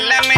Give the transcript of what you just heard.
Let me